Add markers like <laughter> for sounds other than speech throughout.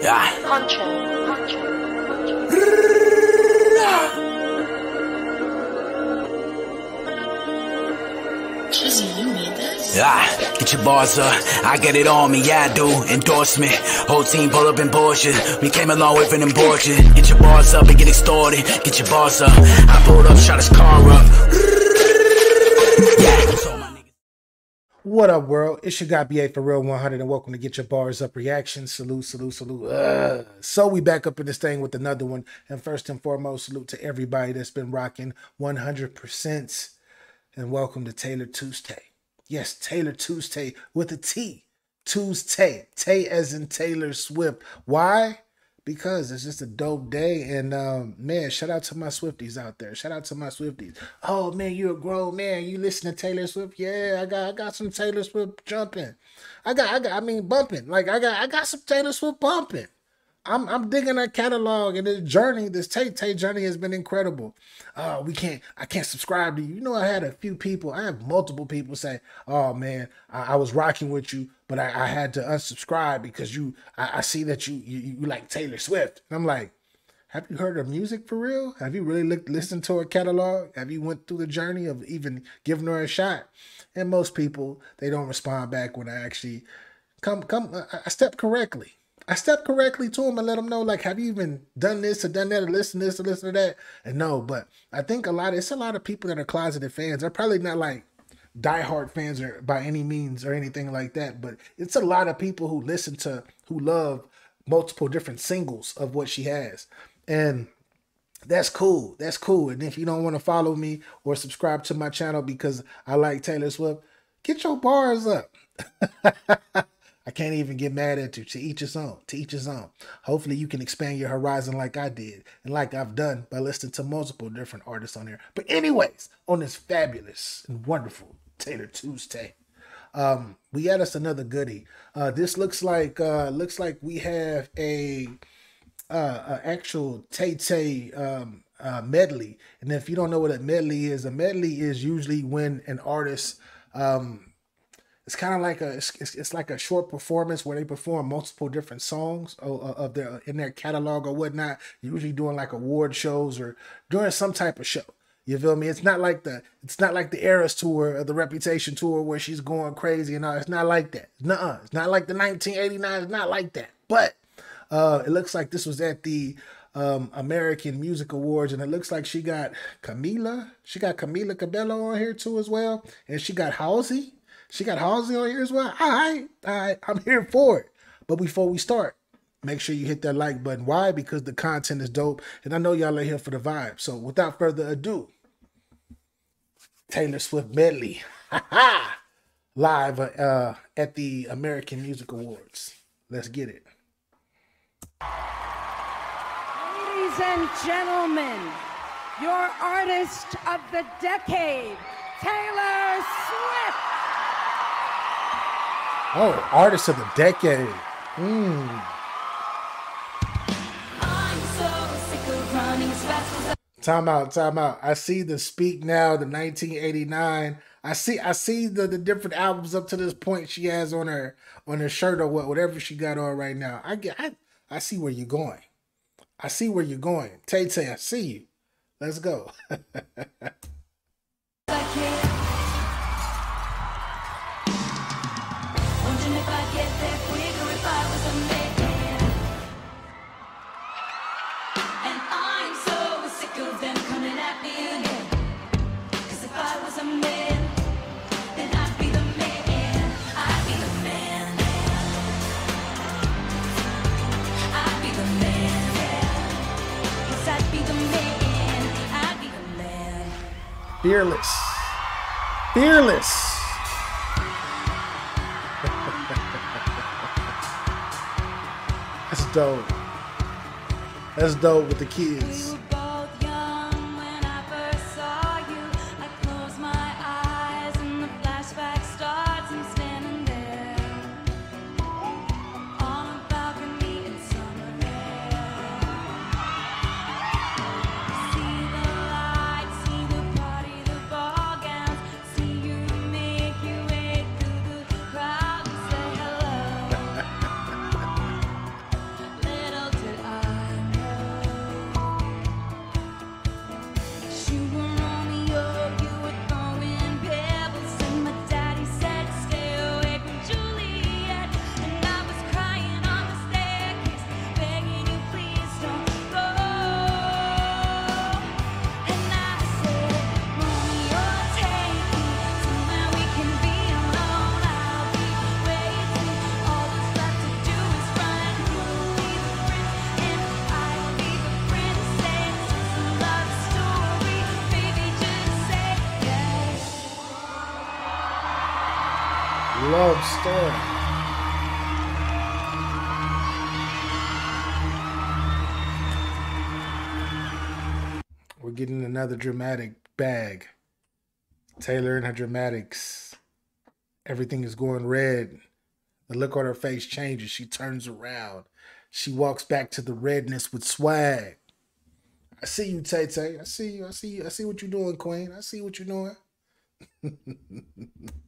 Yeah. Jizzy, you made this? Yeah, get your bars up. I get it on me, yeah, I do. Endorsement. Whole team pull up in Porsche. We came a long way from them Porsche. Get your bars up and get extorted. Get your bars up. I pulled up, shot his car up. What up, world? It's your guy BA for real 100, and welcome to Get Your Bars Up Reaction. Salute, salute, salute. So we back up in this thing with another one. And first and foremost, salute to everybody that's been rocking 100%. And welcome to Taylor Tuesday. Yes, Taylor Tuesday with a T. Tuesday. Tay as in Taylor Swift. Why? Because it's just a dope day. And um, man, shout out to my Swifties out there. Shout out to my Swifties. Oh man, you're a grown man. You listen to Taylor Swift? Yeah, I got I got some Taylor Swift jumping. I got I got I mean bumping. Like I got I got some Taylor Swift bumping. I'm I'm digging that catalog and this journey, this Tay Tay journey has been incredible. Uh, we can't I can't subscribe to you. You know, I had a few people, I have multiple people say, "Oh man, I, I was rocking with you, but I, I had to unsubscribe because you I, I see that you, you you like Taylor Swift." And I'm like, have you heard her music for real? Have you really looked listened to her catalog? Have you went through the journey of even giving her a shot? And most people they don't respond back when I actually come come I, step correctly. I step correctly to them and let them know, like, have you even done this or done that or listened to this or listened to that? And no, but I think a lot, it's a lot of people that are closeted fans. They're probably not like diehard fans or by any means or anything like that, but it's a lot of people who listen to, who love multiple different singles of what she has. And that's cool. That's cool. And if you don't want to follow me or subscribe to my channel because I like Taylor Swift, get your bars up. <laughs> I can't even get mad at you. To each his own. To each his own. Hopefully, you can expand your horizon like I did and like I've done by listening to multiple different artists on here. But anyways, on this fabulous and wonderful Taylor Tuesday, um, we got us another goodie. Uh, this looks like uh, looks like we have a uh, a actual Tay Tay um, uh, medley. And if you don't know what a medley is, a medley is usually when an artist, um, it's kind of like a, it's, it's, it's like a short performance where they perform multiple different songs of, of their in their catalog or whatnot. Usually doing like award shows or during some type of show. You feel me? It's not like the it's not like the Eras tour or the Reputation tour where she's going crazy and all. It's not like that. Nuh-uh. It's not like the 1989. It's not like that. But uh, it looks like this was at the um, American Music Awards, and it looks like she got Camila. She got Camila Cabello on here too as well, and she got Halsey. She got Halsey on here as well. All right, all right, I'm here for it. But before we start, make sure you hit that like button. Why? Because the content is dope, and I know y'all are here for the vibe. So without further ado, Taylor Swift medley, live uh, at the American Music Awards. Let's get it. Ladies and gentlemen, your artist of the decade, Taylor Swift. Oh, artist of the decade. Mm. Time out, time out. I see the Speak Now, the 1989. I see I see the, the different albums up to this point she has on her on her shirt or what whatever she got on right now. I get I, I see where you're going. I see where you're going. Tay Tay, I see you. Let's go. I Fearless. Fearless. <laughs> That's dope. That's dope with the kids. We're getting another dramatic bag. Taylor and her dramatics. Everything is going red. The look on her face changes. She turns around. She walks back to the redness with swag. I see you, Tay Tay. I see you. I see you. I see what you're doing, Queen. I see what you're doing. <laughs>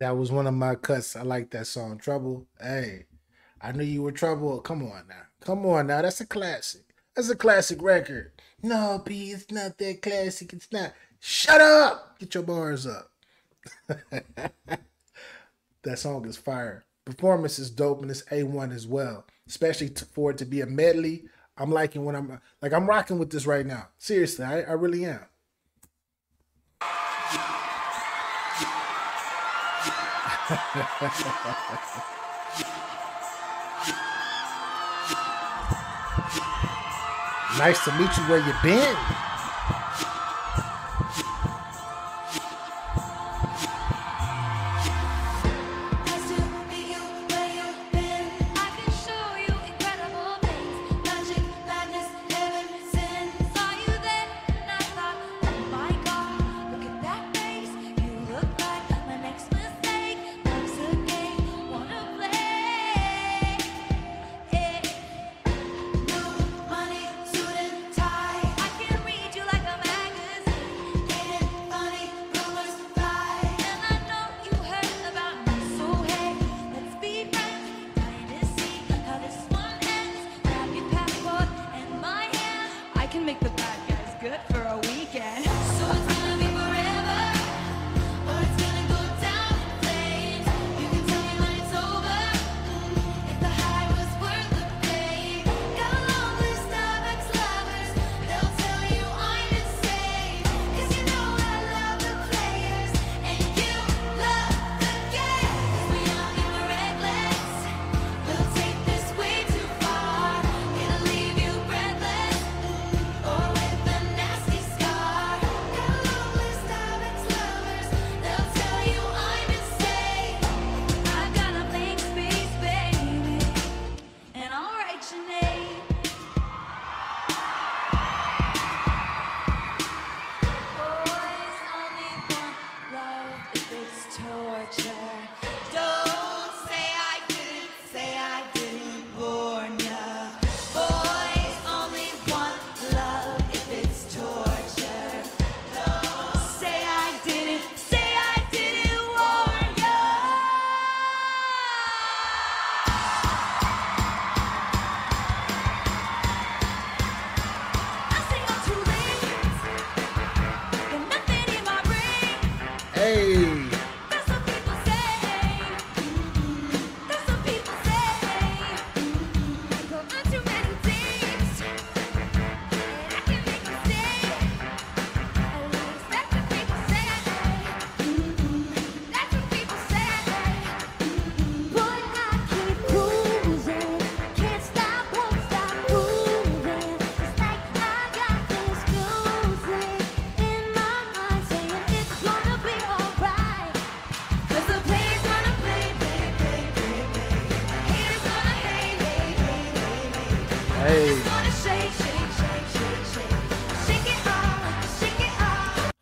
That was one of my cuts. I like that song. Trouble. Hey, I knew you were trouble. Come on now. Come on now. That's a classic. That's a classic record. No, B, it's not that classic. It's not. Shut up. Get your bars up. <laughs> that song is fire. Performance is dope and it's A1 as well, especially for it to be a medley. I'm liking what I'm like. I'm rocking with this right now. Seriously, I, I really am. nice to meet you where you been.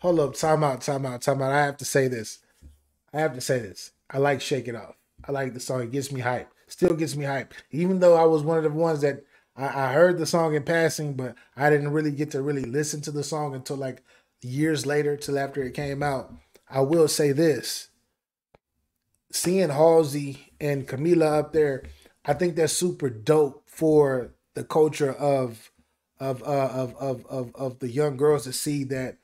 Hold up, time out, time out, time out. I have to say this. I have to say this. I like Shake It Off. I like the song. It gets me hype. Still gets me hype. Even though I was one of the ones that I, I heard the song in passing, but I didn't really get to really listen to the song until like years later, till after it came out. I will say this. Seeing Halsey and Camila up there, I think that's super dope for the culture of of uh, of, of of of the young girls to see that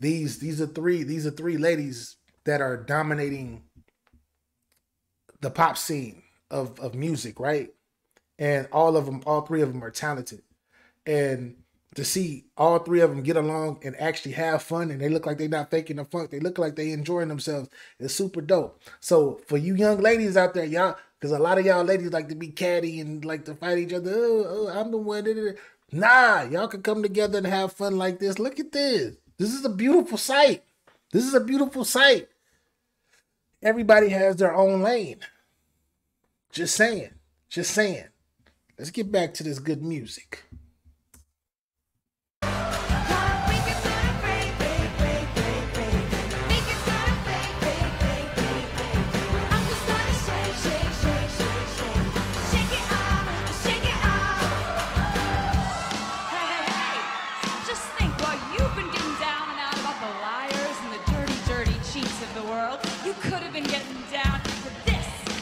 these these are three these are three ladies that are dominating the pop scene of of music, right? And all of them, all three of them are talented, and to see all three of them get along and actually have fun, and they look like they're not faking the funk, they look like they enjoying themselves. It's super dope. So for you young ladies out there, y'all, because a lot of y'all ladies like to be catty and like to fight each other. Oh, oh, I'm the one. da, da, da." Nah, y'all can come together and have fun like this. Look at this. This is a beautiful sight. This is a beautiful sight. Everybody has their own lane. Just saying. Just saying. Let's get back to this good music.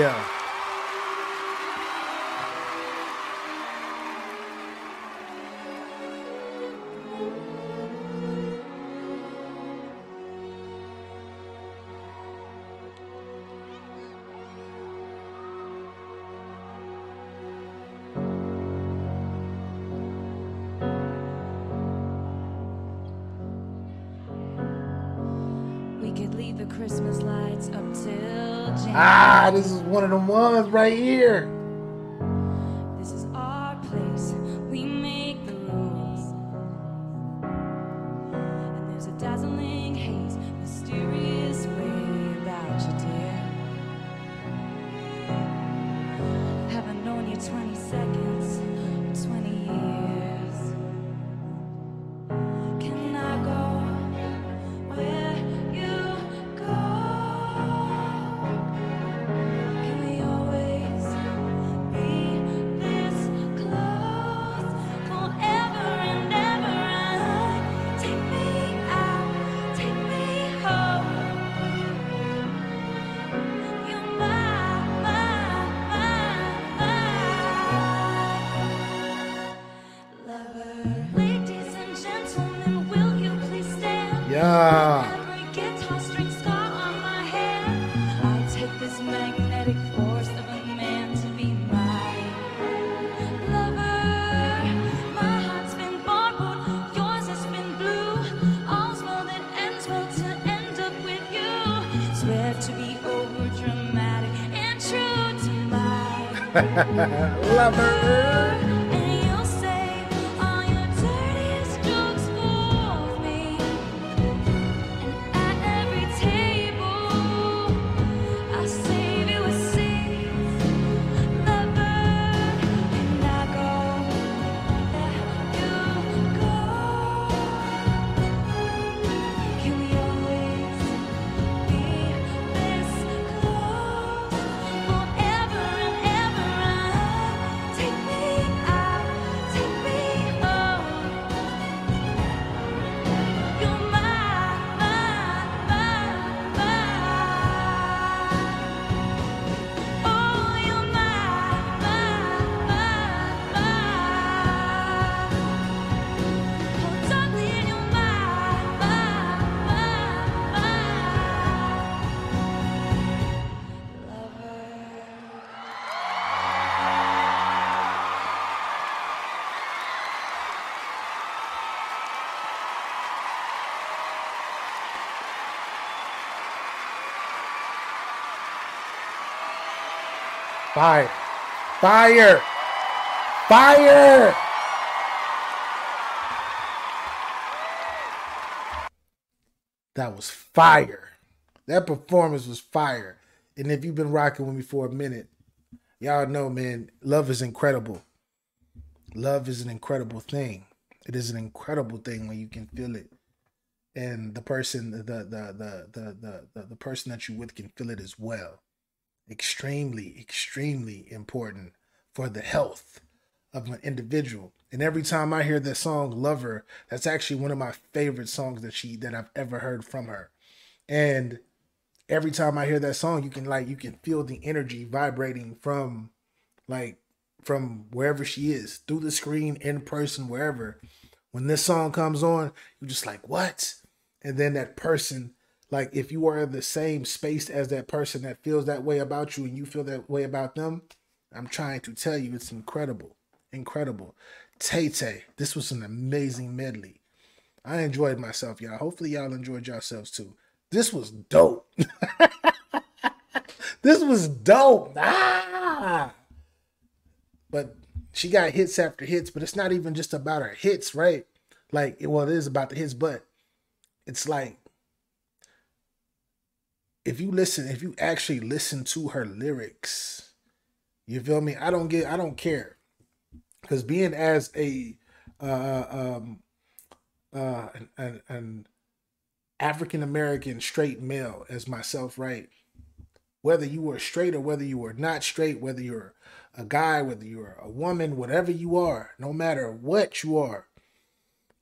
Yeah. Could leave the Christmas lights up till January. Ah, this is one of the ones right here. <laughs> Lover. Fire. Fire. Fire. That was fire. That performance was fire. And if you've been rocking with me for a minute, y'all know, man, love is incredible. Love is an incredible thing. It is an incredible thing when you can feel it. And the person, the the the the the the, the person that you're with can feel it as well extremely, extremely important for the health of an individual. And every time I hear that song Lover, that's actually one of my favorite songs that she that I've ever heard from her. And every time I hear that song, you can like you can feel the energy vibrating from like from wherever she is, through the screen, in person, wherever. When this song comes on, you're just like, what? And then that person like if you are in the same space as that person that feels that way about you and you feel that way about them, I'm trying to tell you it's incredible. Incredible. Tay Tay, this was an amazing medley. I enjoyed myself, y'all. Hopefully y'all enjoyed yourselves too. This was dope. <laughs> this was dope. Ah! But she got hits after hits, but it's not even just about her hits, right? Like, well, it is about the hits, but it's like if you listen, if you actually listen to her lyrics, you feel me? I don't get, I don't care, because being as a uh, um, uh, an, an, an African American straight male as myself, right? Whether you were straight or whether you were not straight, whether you're a guy, whether you're a woman, whatever you are, no matter what you are,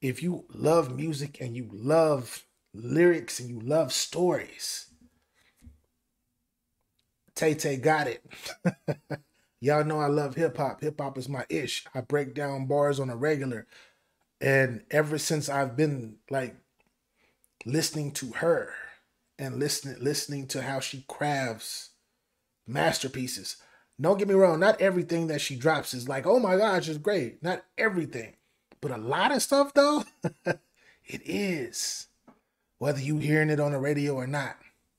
if you love music and you love lyrics and you love stories, Tay Tay got it. <laughs> Y'all know I love hip hop. Hip hop is my ish. I break down bars on a regular. And ever since I've been like listening to her and listening listening to how she crafts masterpieces. Don't get me wrong, not everything that she drops is like, oh my gosh, it's great. Not everything. But a lot of stuff though, <laughs> it is. Whether you hearing it on the radio or not.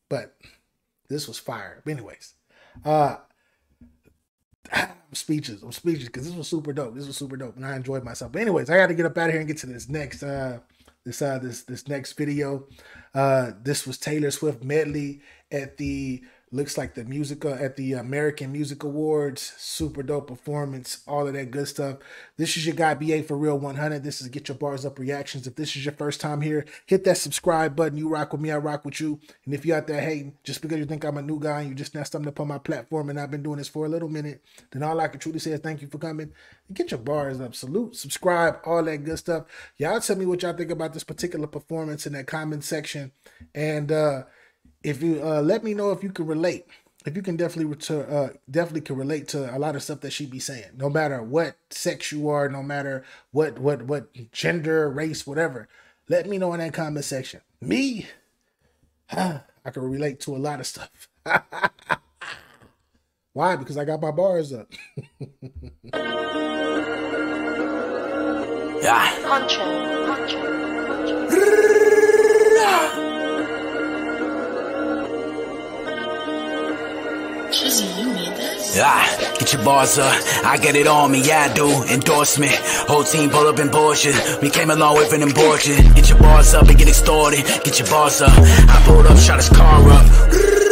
But this was fire. But anyways, uh I'm. I'm speechless because this was super dope. This was super dope, and I enjoyed myself. But anyways, I got to get up out of here and get to this next uh this uh this this next video. Uh this was Taylor Swift medley at the looks like the music uh, at the American Music Awards. Super dope performance, all of that good stuff. This is your guy BA for Real 100. This is Get Your Bars Up Reactions. If this is your first time here, hit that subscribe button. You rock with me, I rock with you. And if you out there hating, just because you think I'm a new guy and you just now stumbled upon my platform and I've been doing this for a little minute, then all I can truly say is thank you for coming. Get your bars up. Salute, subscribe, all that good stuff. Y'all tell me what y'all think about this particular performance in that comment section. And uh if you uh let me know if you can relate. If you can definitely return uh definitely can relate to a lot of stuff that she be saying no matter what sex you are no matter what what what gender race whatever. Let me know in that comment section. Me i can relate to a lot of stuff. <laughs> Why? Because i got my bars up. <laughs> Yeah. Contra, contra, contra. <laughs> Ah, get your bars up. I get it on me, yeah, I do. Endorsement. Whole team pull up in Porsche. We came a long way from Get your bars up and get extorted. Get your bars up. I pulled up, shot his car up.